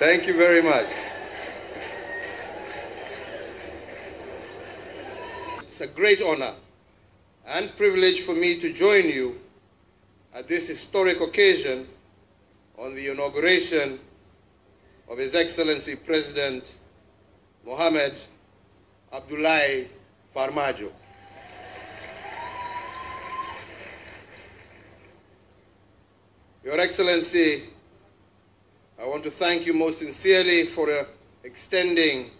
Thank you very much. It's a great honor and privilege for me to join you at this historic occasion on the inauguration of His Excellency President Mohamed Abdullahi Farmaajo. Your Excellency, I want to thank you most sincerely for uh, extending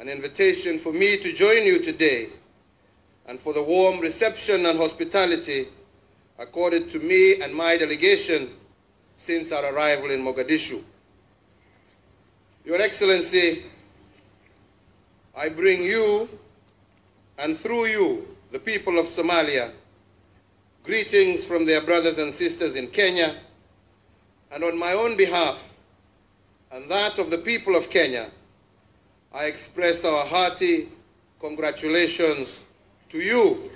an invitation for me to join you today and for the warm reception and hospitality accorded to me and my delegation since our arrival in Mogadishu. Your Excellency, I bring you and through you, the people of Somalia, greetings from their brothers and sisters in Kenya, and on my own behalf and that of the people of Kenya, I express our hearty congratulations to you,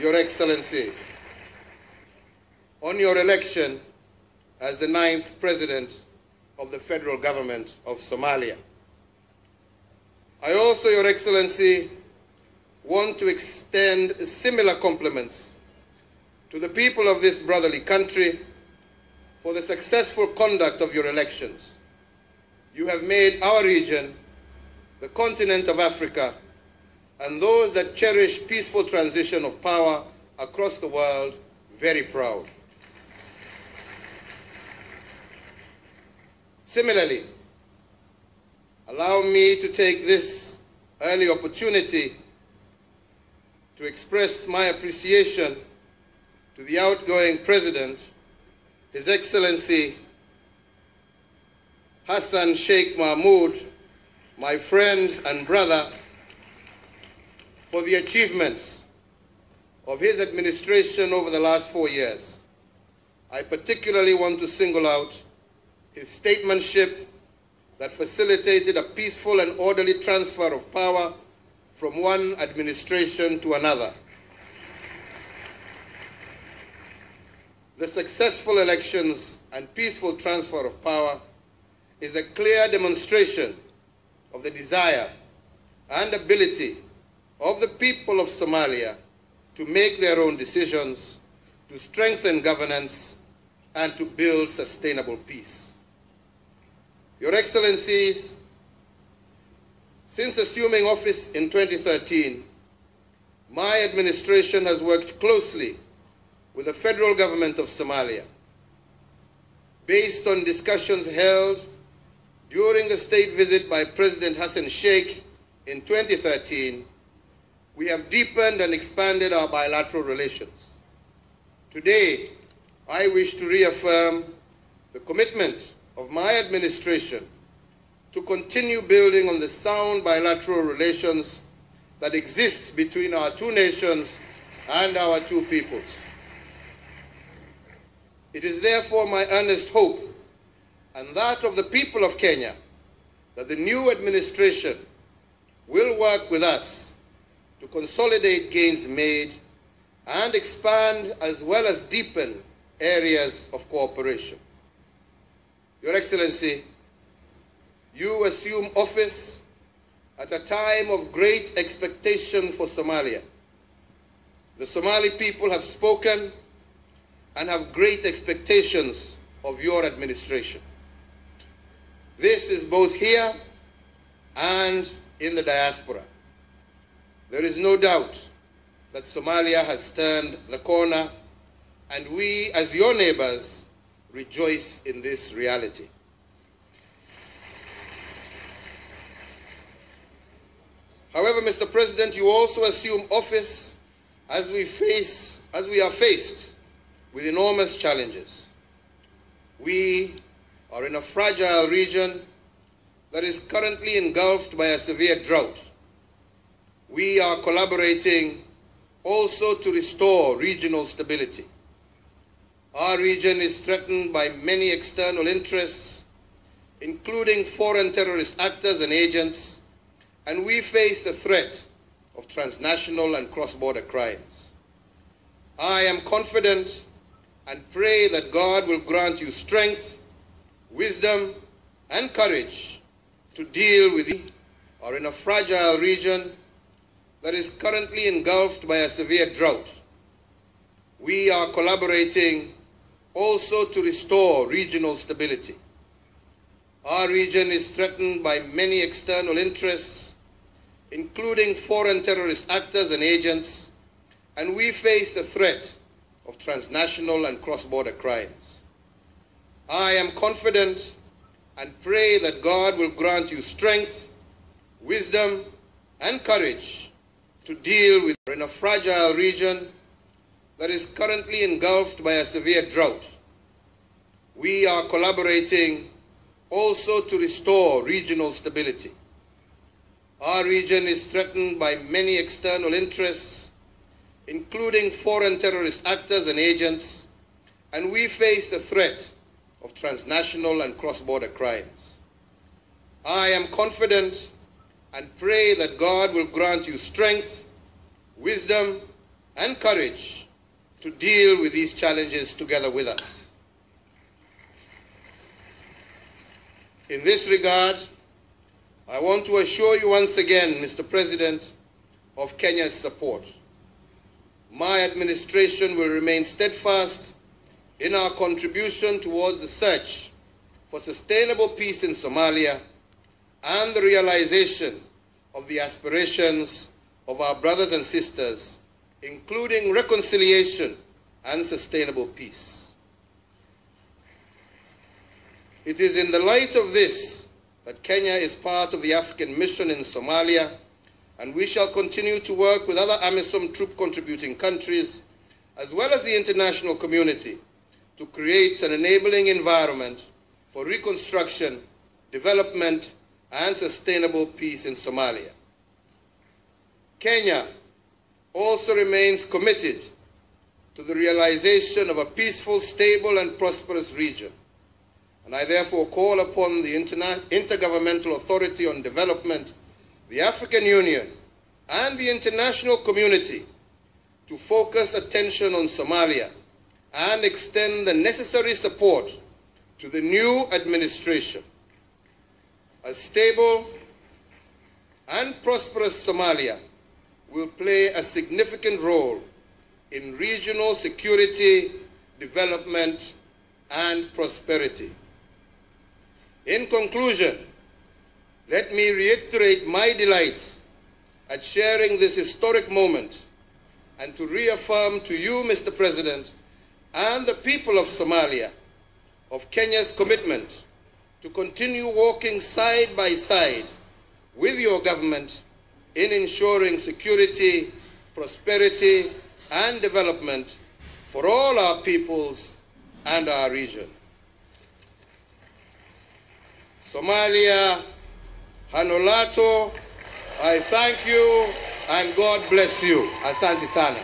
Your Excellency, on your election as the ninth President of the Federal Government of Somalia. I also, Your Excellency, want to extend similar compliments to the people of this brotherly country for the successful conduct of your elections. You have made our region, the continent of Africa, and those that cherish peaceful transition of power across the world very proud. Similarly, allow me to take this early opportunity to express my appreciation to the outgoing President, His Excellency Hassan Sheikh Mahmoud, my friend and brother, for the achievements of his administration over the last four years. I particularly want to single out his statesmanship that facilitated a peaceful and orderly transfer of power from one administration to another. The successful elections and peaceful transfer of power is a clear demonstration of the desire and ability of the people of Somalia to make their own decisions, to strengthen governance, and to build sustainable peace. Your Excellencies, since assuming office in 2013, my administration has worked closely with the federal government of Somalia. Based on discussions held during the state visit by President Hassan Sheikh in 2013, we have deepened and expanded our bilateral relations. Today, I wish to reaffirm the commitment of my administration to continue building on the sound bilateral relations that exist between our two nations and our two peoples. It is therefore my earnest hope and that of the people of Kenya that the new administration will work with us to consolidate gains made and expand as well as deepen areas of cooperation. Your Excellency, you assume office at a time of great expectation for Somalia. The Somali people have spoken and have great expectations of your administration. This is both here and in the diaspora. There is no doubt that Somalia has turned the corner and we, as your neighbors, rejoice in this reality. However, Mr. President, you also assume office as we face, as we are faced with enormous challenges. We are in a fragile region that is currently engulfed by a severe drought. We are collaborating also to restore regional stability. Our region is threatened by many external interests, including foreign terrorist actors and agents, and we face the threat of transnational and cross-border crimes. I am confident and pray that God will grant you strength, wisdom, and courage to deal with it or in a fragile region that is currently engulfed by a severe drought. We are collaborating also to restore regional stability. Our region is threatened by many external interests, including foreign terrorist actors and agents, and we face the threat of transnational and cross-border crimes. I am confident and pray that God will grant you strength, wisdom, and courage to deal with in a fragile region that is currently engulfed by a severe drought. We are collaborating also to restore regional stability. Our region is threatened by many external interests, including foreign terrorist actors and agents, and we face the threat of transnational and cross-border crimes. I am confident and pray that God will grant you strength, wisdom, and courage to deal with these challenges together with us. In this regard, I want to assure you once again, Mr. President, of Kenya's support. My administration will remain steadfast in our contribution towards the search for sustainable peace in Somalia and the realization of the aspirations of our brothers and sisters, including reconciliation and sustainable peace. It is in the light of this that Kenya is part of the African mission in Somalia, and we shall continue to work with other AMISOM troop contributing countries, as well as the international community, to create an enabling environment for reconstruction, development, and sustainable peace in Somalia. Kenya also remains committed to the realization of a peaceful, stable, and prosperous region. And I therefore call upon the Intergovernmental Authority on Development, the African Union, and the international community to focus attention on Somalia and extend the necessary support to the new administration. A stable and prosperous Somalia will play a significant role in regional security, development, and prosperity. In conclusion, let me reiterate my delight at sharing this historic moment and to reaffirm to you, Mr. President, and the people of Somalia of Kenya's commitment to continue walking side by side with your government in ensuring security, prosperity, and development for all our peoples and our region. Somalia, Hanolato, I thank you and God bless you. Asante sana.